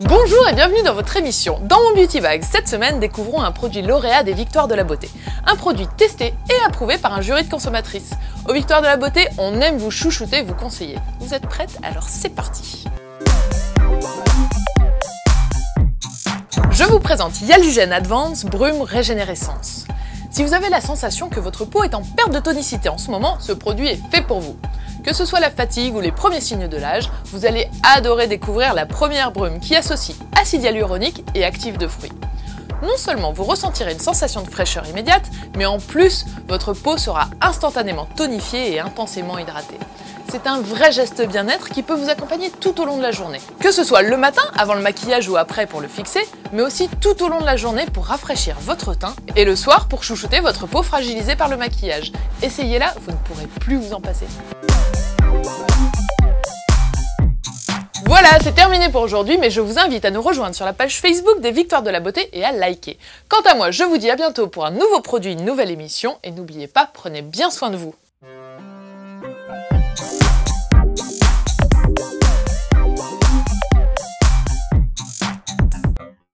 Bonjour et bienvenue dans votre émission. Dans mon Beauty Bag, cette semaine, découvrons un produit lauréat des Victoires de la Beauté. Un produit testé et approuvé par un jury de consommatrices. Aux Victoires de la Beauté, on aime vous chouchouter, vous conseiller. Vous êtes prêtes Alors c'est parti Je vous présente Yalugen Advance Brume Régénérescence. Si vous avez la sensation que votre peau est en perte de tonicité en ce moment, ce produit est fait pour vous. Que ce soit la fatigue ou les premiers signes de l'âge, vous allez adorer découvrir la première brume qui associe acide hyaluronique et actif de fruits. Non seulement vous ressentirez une sensation de fraîcheur immédiate, mais en plus, votre peau sera instantanément tonifiée et intensément hydratée. C'est un vrai geste bien-être qui peut vous accompagner tout au long de la journée. Que ce soit le matin, avant le maquillage ou après pour le fixer, mais aussi tout au long de la journée pour rafraîchir votre teint, et le soir pour chouchouter votre peau fragilisée par le maquillage. Essayez-la, vous ne pourrez plus vous en passer. Voilà, c'est terminé pour aujourd'hui, mais je vous invite à nous rejoindre sur la page Facebook des Victoires de la Beauté et à liker. Quant à moi, je vous dis à bientôt pour un nouveau produit, une nouvelle émission, et n'oubliez pas, prenez bien soin de vous.